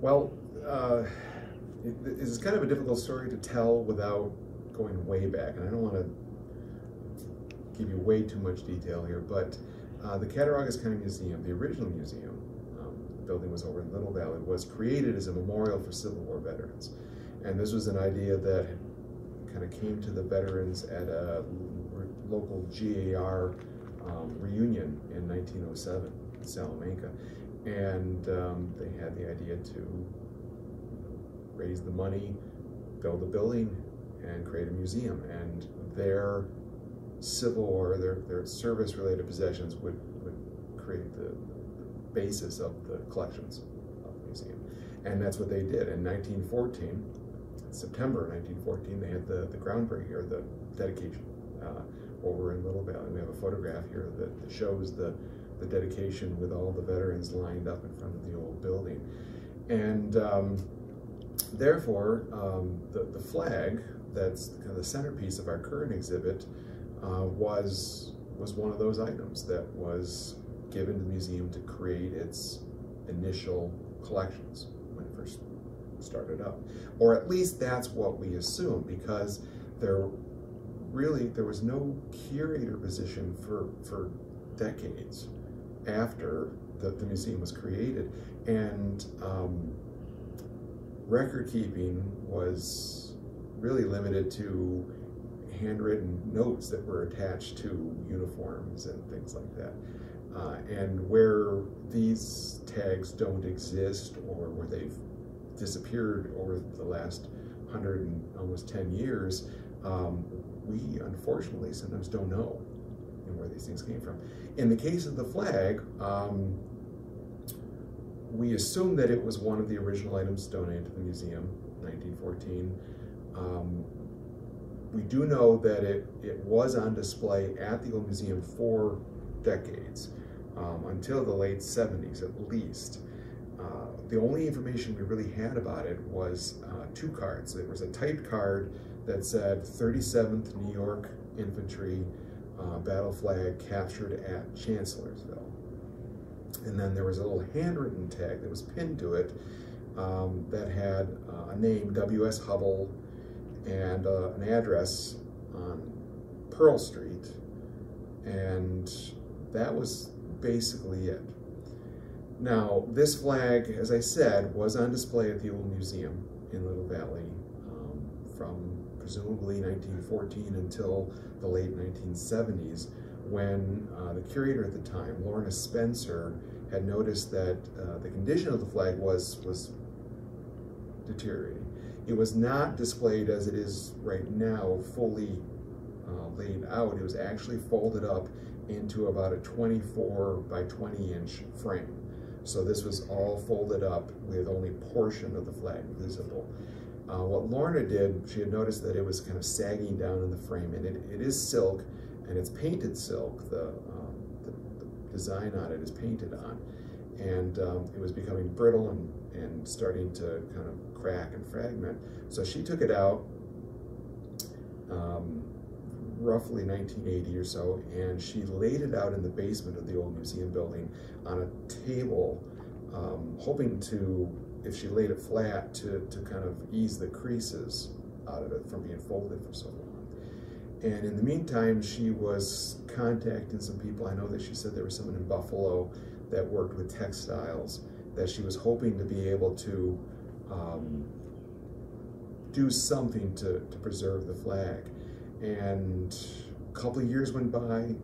Well, uh, it, it's kind of a difficult story to tell without going way back, and I don't want to give you way too much detail here, but uh, the Cattaraugus County Museum, the original museum, um, the building was over in Little Valley, was created as a memorial for Civil War veterans. And this was an idea that kind of came to the veterans at a local GAR um, reunion in 1907 in Salamanca. And um, they had the idea to raise the money, build a building, and create a museum. And their civil or their, their service related possessions would, would create the, basis of the collections of the museum. And that's what they did. In 1914, September 1914, they had the, the groundbreaking or the dedication uh, over in Little Valley. We have a photograph here that shows the, the dedication with all the veterans lined up in front of the old building. And um, therefore, um, the, the flag that's kind of the centerpiece of our current exhibit uh, was, was one of those items that was given to the museum to create its initial collections when it first started up. Or at least that's what we assume because there really, there was no curator position for, for decades after the, the museum was created. And um, record keeping was really limited to handwritten notes that were attached to uniforms and things like that. Uh, and where these tags don't exist or where they've disappeared over the last 100 and almost 10 years, um, we unfortunately sometimes don't know where these things came from. In the case of the flag, um, we assume that it was one of the original items donated to the museum, 1914. Um, we do know that it, it was on display at the old museum for decades, um, until the late 70s at least. Uh, the only information we really had about it was uh, two cards. There was a typed card that said 37th New York Infantry uh, battle flag captured at Chancellorsville. And then there was a little handwritten tag that was pinned to it um, that had uh, a name, W.S. Hubbell, and uh, an address on Pearl Street. And that was basically it. Now, this flag, as I said, was on display at the Old Museum in Little Valley um, from presumably 1914 until the late 1970s, when uh, the curator at the time, Lorna Spencer, had noticed that uh, the condition of the flag was, was deteriorating. It was not displayed as it is right now, fully uh, laid out. It was actually folded up into about a 24 by 20 inch frame. So this was all folded up with only portion of the flag visible. Uh, what Lorna did, she had noticed that it was kind of sagging down in the frame, and it, it is silk, and it's painted silk. The, um, the, the, design on it is painted on, and um, it was becoming brittle and, and starting to kind of crack and fragment. So she took it out, um, roughly 1980 or so, and she laid it out in the basement of the old museum building on a table, um, hoping to if she laid it flat to, to kind of ease the creases out of it from being folded for so long. And in the meantime, she was contacting some people. I know that she said there was someone in Buffalo that worked with textiles that she was hoping to be able to um, do something to, to preserve the flag. And a couple of years went by,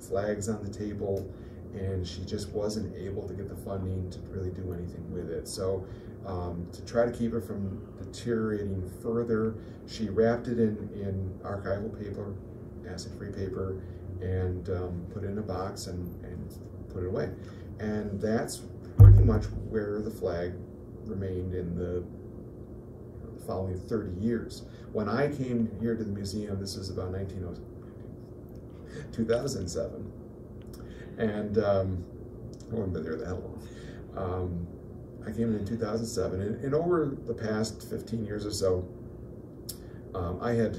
flags on the table, and she just wasn't able to get the funding to really do anything with it. So um, to try to keep it from deteriorating further, she wrapped it in, in archival paper, acid-free paper, and um, put it in a box and, and put it away. And that's pretty much where the flag remained in the, following 30 years. When I came here to the museum, this was about 1907, 2007, and um, I wouldn't been there that long. Um, I came in in 2007, and, and, over the past 15 years or so, um, I had,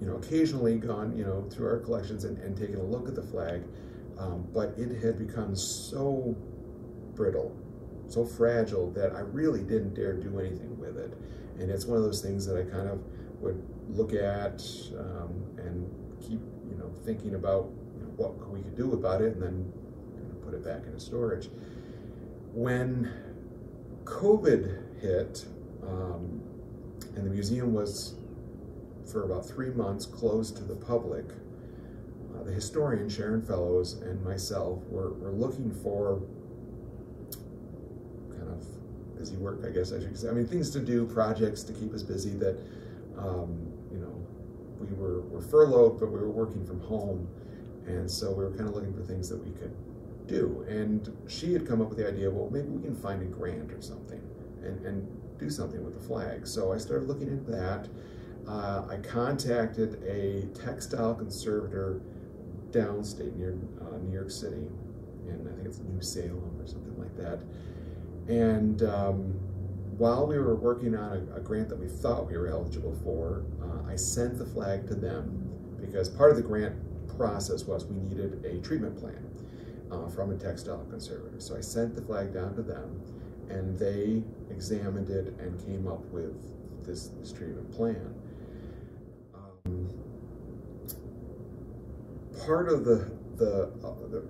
you know, occasionally gone, you know, through our collections and, and taken a look at the flag, um, but it had become so brittle, so fragile that I really didn't dare do anything with it. And it's one of those things that I kind of would look at um, and keep, you know, thinking about what we could do about it, and then put it back into storage. When COVID hit, um, and the museum was for about three months closed to the public, uh, the historian Sharon Fellows and myself were, were looking for kind of busy work, I guess I should say. I mean, things to do, projects to keep us busy that, um, you know, we were, were furloughed, but we were working from home. And so we were kind of looking for things that we could do. And she had come up with the idea, well, maybe we can find a grant or something and, and do something with the flag. So I started looking into that. Uh, I contacted a textile conservator downstate near uh, New York City, and I think it's New Salem or something like that. And um, while we were working on a, a, grant that we thought we were eligible for, uh, I sent the flag to them because part of the grant process was we needed a treatment plan uh, from a textile conservator. So I sent the flag down to them, and they examined it and came up with this, this treatment plan. Um, part of the, the, uh, the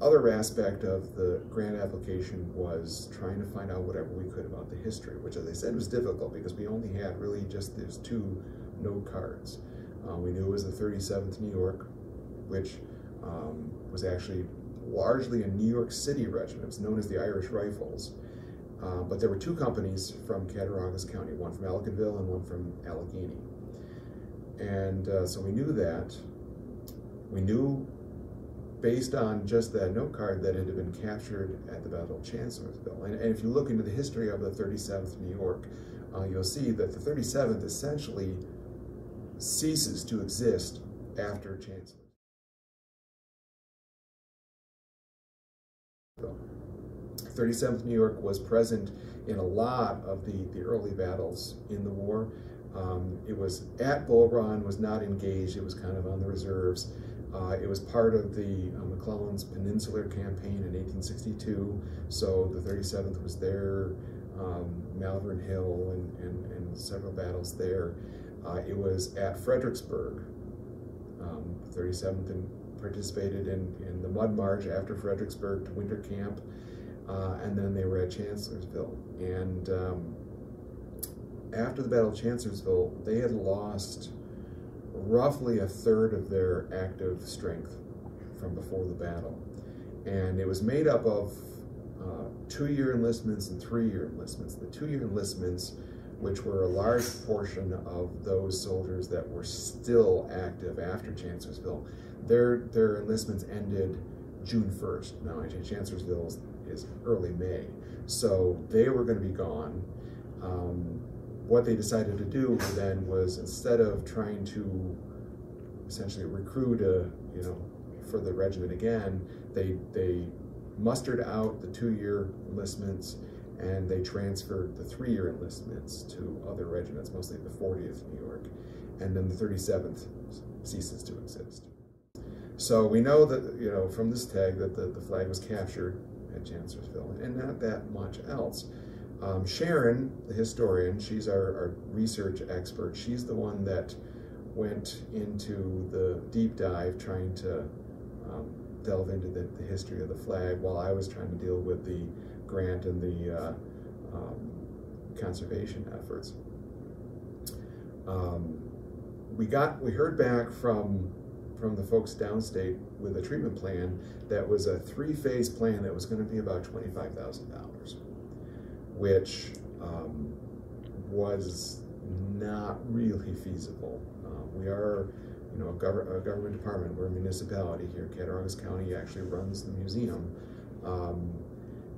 other aspect of the grant application was trying to find out whatever we could about the history, which as I said was difficult because we only had really just these two note cards. Uh, we knew it was the 37th New York, which um, was actually largely a New York City regiment. It was known as the Irish Rifles. Uh, but there were two companies from Cattaraugus County, one from Ellicottville and one from Allegany. And uh, so we knew that. We knew, based on just that note card, that it had been captured at the Battle of Chancellorsville. And, and if you look into the history of the 37th New York, uh, you'll see that the 37th essentially ceases to exist after Chancellorsville. 37th New York was present in a lot of the, the early battles in the war. Um, it was at Bull Run, was not engaged, it was kind of on the reserves. Uh, it was part of the uh, McClellan's Peninsular Campaign in 1862, so the 37th was there, um, Malvern Hill, and, and, and, several battles there. Uh, it was at Fredericksburg. Um, 37th and participated in, in the Mud March after Fredericksburg to Winter Camp uh, and then they were at Chancellorsville. And um, after the Battle of Chancellorsville, they had lost roughly a third of their active strength from before the battle. And it was made up of uh, two-year enlistments and three-year enlistments. The two-year enlistments, which were a large portion of those soldiers that were still active after Chancellorsville, their, their enlistments ended June 1st. Now, Chancellorsville is early May. So they were going to be gone. Um, what they decided to do then was instead of trying to essentially recruit a, you know, for the regiment again, they, they mustered out the two-year enlistments and they transferred the three-year enlistments to other regiments, mostly the 40th New York, and then the 37th ceases to exist. So we know that, you know, from this tag that the, the flag was captured at Chancellorsville, and not that much else. Um, Sharon, the historian, she's our, our, research expert. She's the one that went into the deep dive trying to um, delve into the, the, history of the flag while I was trying to deal with the grant and the uh, um, conservation efforts. Um, we got, we heard back from from the folks downstate with a treatment plan that was a three-phase plan that was going to be about $25,000, which um, was not really feasible. Uh, we are, you know, a, gov a, government department. We're a municipality here. Cattaraugus County actually runs the museum, um,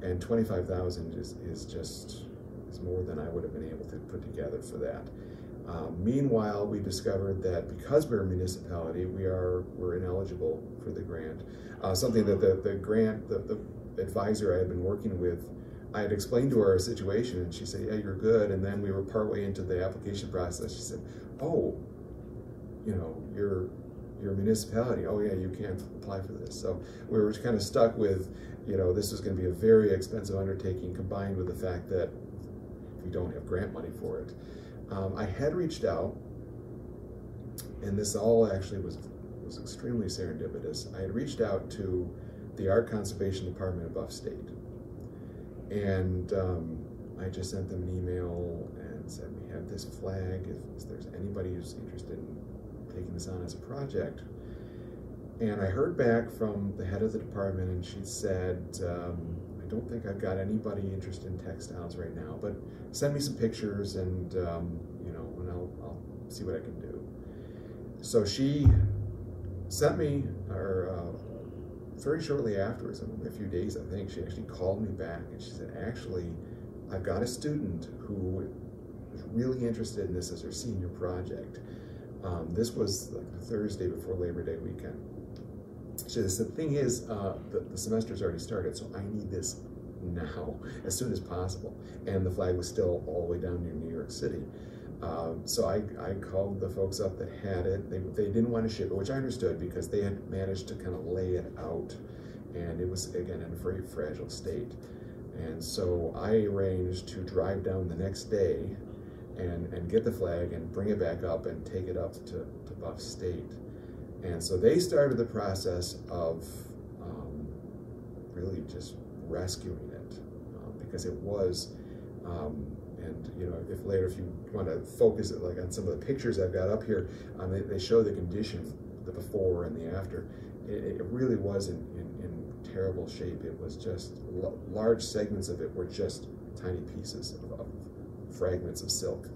and 25,000 is is just is more than I would have been able to put together for that. Uh, meanwhile, we discovered that because we're a municipality, we are we're ineligible for the grant. Uh, something that the, the grant, the, the advisor I had been working with, I had explained to her our situation, and she said, "Yeah, you're good." And then we were partway into the application process. She said, "Oh, you know, you're your municipality, oh yeah, you can't apply for this. So we were kind of stuck with, you know, this was going to be a very expensive undertaking combined with the fact that we don't have grant money for it. Um, I had reached out, and this all actually was was extremely serendipitous. I had reached out to the Art Conservation Department of Buff State, and um, I just sent them an email and said, we have this flag, if, if there's anybody who's interested in taking this on as a project. And I heard back from the head of the department and she said, um, I don't think I've got anybody interested in textiles right now, but send me some pictures and, um, you know, and I'll, I'll see what I can do. So she sent me, or uh, very shortly afterwards, a few days I think, she actually called me back and she said, actually, I've got a student who is really interested in this as her senior project. Um, this was like the Thursday before Labor Day weekend. So the thing is, uh, the, the semester's already started, so I need this now, as soon as possible. And the flag was still all the way down near New York City. Um, so I, I called the folks up that had it. They, they didn't want to ship it, which I understood because they had managed to kind of lay it out. And it was, again, in a very fragile state. And so I arranged to drive down the next day and, and get the flag and bring it back up and take it up to, to Buff State. And so they started the process of um, really just rescuing it uh, because it was, um, and you know, if later if you want to focus it like on some of the pictures I've got up here, um, they, they, show the condition, the before and the after. It, it really was in, in, in, terrible shape. It was just large segments of it were just tiny pieces of, of fragments of silk.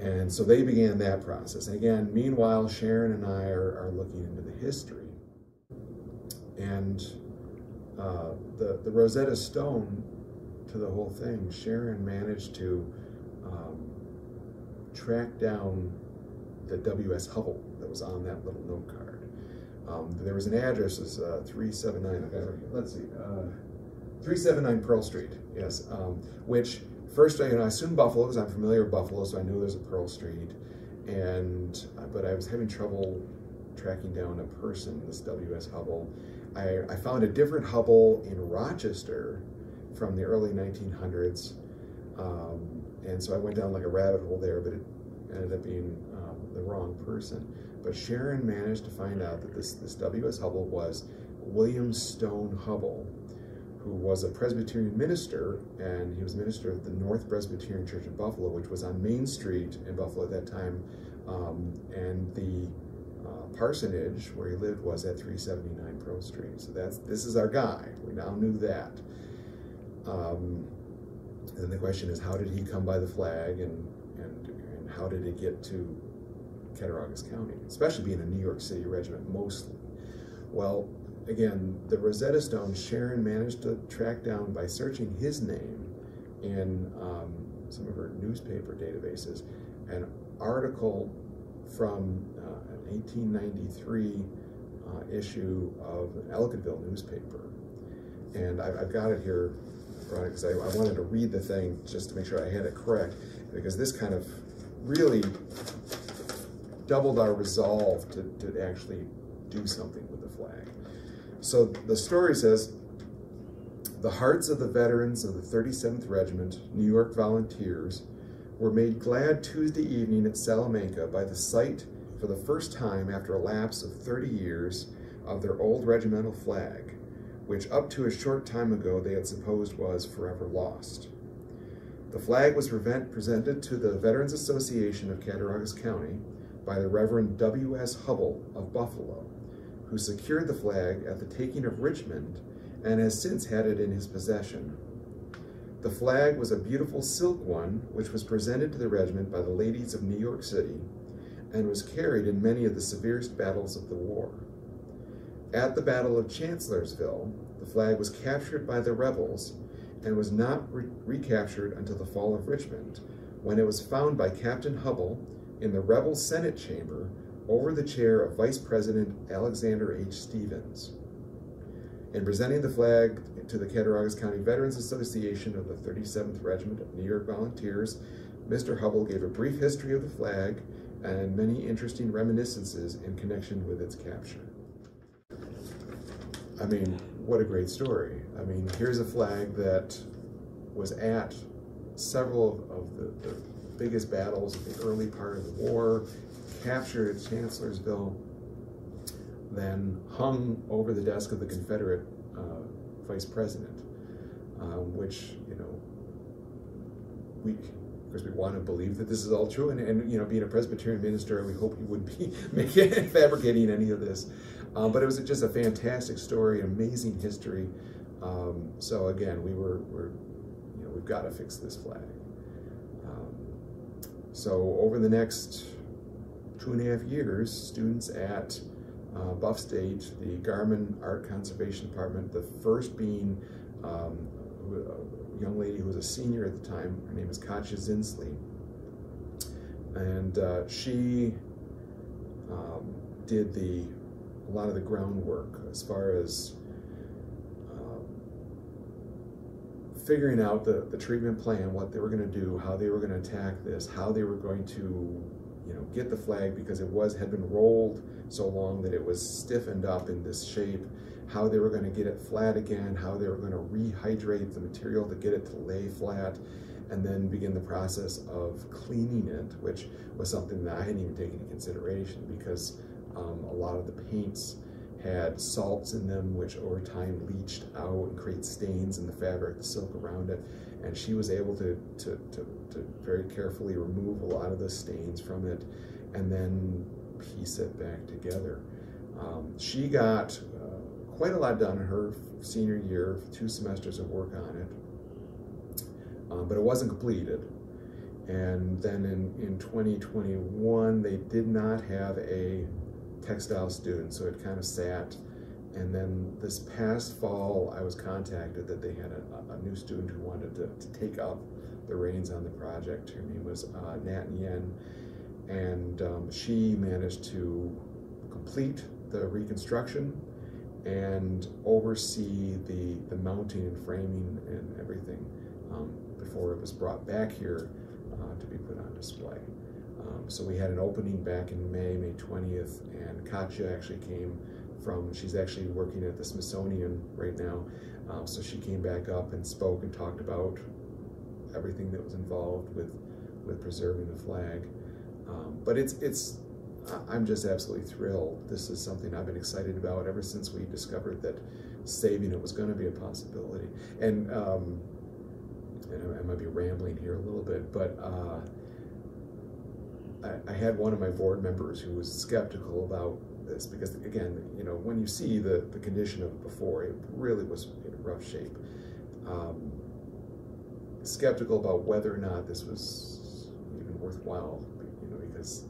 And so they began that process. And again, meanwhile, Sharon and I are, are looking into the history. And uh, the, the Rosetta Stone to the whole thing, Sharon managed to um, track down the W.S. Hubbell that was on that little note card. Um, there was an address, it's uh, 379, let's see, uh, 379 Pearl Street, yes, um, which first, you know, I assumed Buffalo because I'm familiar with Buffalo, so I knew there's a Pearl Street. And, uh, but I was having trouble tracking down a person, this W.S. Hubbell. I, I found a different Hubble in Rochester from the early 1900s. Um, and so I went down like a rabbit hole there, but it ended up being um, the wrong person. But Sharon managed to find out that this, this W.S. Hubbell was William Stone Hubbell, who was a Presbyterian minister, and he was minister of the North Presbyterian Church of Buffalo, which was on Main Street in Buffalo at that time. Um, and the uh, parsonage where he lived was at 379 Pearl Street. So that's this is our guy. We now knew that. Um, and the question is, how did he come by the flag, and and and how did it get to Cattaraugus County, especially being a New York City regiment mostly? Well, again, the Rosetta Stone, Sharon managed to track down by searching his name in um, some of her newspaper databases, an article from uh, an 1893 uh, issue of an Ellicottville newspaper. And I, have got it here because I, I wanted to read the thing just to make sure I had it correct, because this kind of really doubled our resolve to, to actually do something with the flag. So the story says, the hearts of the veterans of the 37th Regiment, New York Volunteers, were made glad Tuesday evening at Salamanca by the sight, for the first time after a lapse of 30 years, of their old regimental flag, which up to a short time ago they had supposed was forever lost. The flag was presented to the Veterans Association of Cattaraugus County by the Reverend W.S. Hubbell of Buffalo, who secured the flag at the taking of Richmond and has since had it in his possession. The flag was a beautiful silk one, which was presented to the regiment by the ladies of New York City and was carried in many of the severest battles of the war. At the Battle of Chancellorsville, the flag was captured by the rebels and was not re recaptured until the fall of Richmond, when it was found by Captain Hubbell in the rebel Senate chamber over the chair of Vice President Alexander H. Stephens. In presenting the flag to the Cattaraugus County Veterans Association of the 37th Regiment of New York Volunteers, Mr. Hubbell gave a brief history of the flag, and many interesting reminiscences in connection with its capture. I mean, what a great story. I mean, here's a flag that was at several of the, the biggest battles in the early part of the war, captured Chancellorsville, then hung over the desk of the Confederate uh, vice president, um, which, you know, we, of course, we want to believe that this is all true, and, and you know, being a Presbyterian minister, we hope he wouldn't be making, fabricating any of this. Um, but it was just a fantastic story, amazing history. Um, so again, we were, we're, you know, we've got to fix this flag. Um, so over the next two and a half years, students at uh, Buff State, the Garman Art Conservation Department, the first being um, a young lady who was a senior at the time, her name is Katja Zinsley, and uh, she um, did the a lot of the groundwork as far as um, figuring out the, the treatment plan, what they were going to do, how they were going to attack this, how they were going to you know, get the flag because it was had been rolled so long that it was stiffened up in this shape, how they were going to get it flat again, how they were going to rehydrate the material to get it to lay flat, and then begin the process of cleaning it, which was something that I hadn't even taken into consideration because um, a lot of the paints had salts in them, which over time leached out and create stains in the fabric, the silk around it. And she was able to, to, to, to very carefully remove a lot of the stains from it and then piece it back together. Um, she got uh, quite a lot done in her senior year, two semesters of work on it, um, but it wasn't completed. And then in, in 2021, they did not have a textile student, so it kind of sat. And then this past fall, I was contacted that they had a, a new student who wanted to, to, take up the reins on the project. Her name was uh, Nat Yen, and um, she managed to complete the reconstruction and oversee the, the mounting and framing and everything um, before it was brought back here uh, to be put on display. Um, so we had an opening back in May, May 20th, and Katja actually came from, she's actually working at the Smithsonian right now. Um, so she came back up and spoke and talked about everything that was involved with, with preserving the flag. Um, but it's, it's, I'm just absolutely thrilled. This is something I've been excited about ever since we discovered that saving it was going to be a possibility. And, um, and I might be rambling here a little bit, but uh, I, I had one of my board members who was skeptical about this because again, you know, when you see the, the condition of it before, it really was in rough shape. Um, skeptical about whether or not this was even worthwhile, you know, because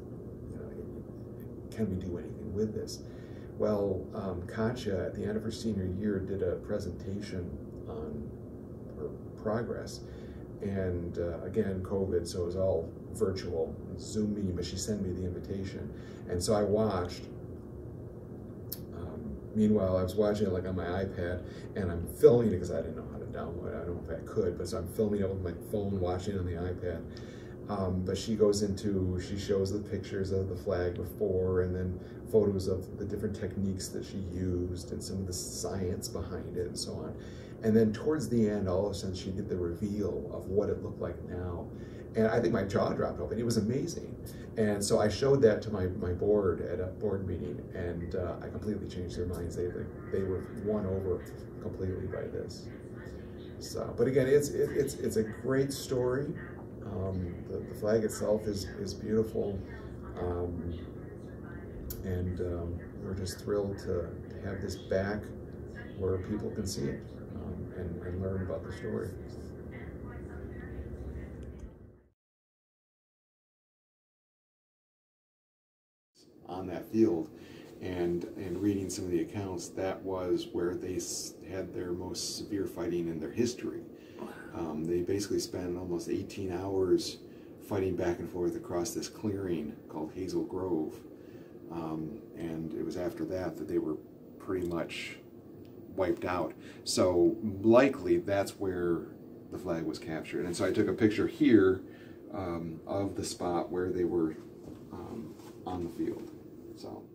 you know, can we do anything with this? Well, um, Katja at the end of her senior year did a presentation on her progress, and uh, again, COVID, so it was all virtual Zoom meeting, but she sent me the invitation. And so I watched. Um, meanwhile, I was watching it like on my iPad, and I'm filming it because I didn't know how to download it. I don't know if I could, but so I'm filming it with my phone, watching it on the iPad. Um, but she goes into, she shows the pictures of the flag before and then photos of the different techniques that she used and some of the science behind it and so on. And then towards the end, all of a sudden, she did the reveal of what it looked like now. And I think my jaw dropped open. It was amazing. And so I showed that to my, my board at a board meeting, and uh, I completely changed their minds. They, they were won over completely by this. So, but again, it's, it, it's, it's a great story. Um, the, the, flag itself is, is beautiful. Um, and um, we're just thrilled to, have this back where people can see it and, and learn about the story. On that field, and and reading some of the accounts, that was where they had their most severe fighting in their history. Um, they basically spent almost 18 hours fighting back and forth across this clearing called Hazel Grove. Um, and it was after that that they were pretty much wiped out. So likely that's where the flag was captured. And so I took a picture here um, of the spot where they were um, on the field. So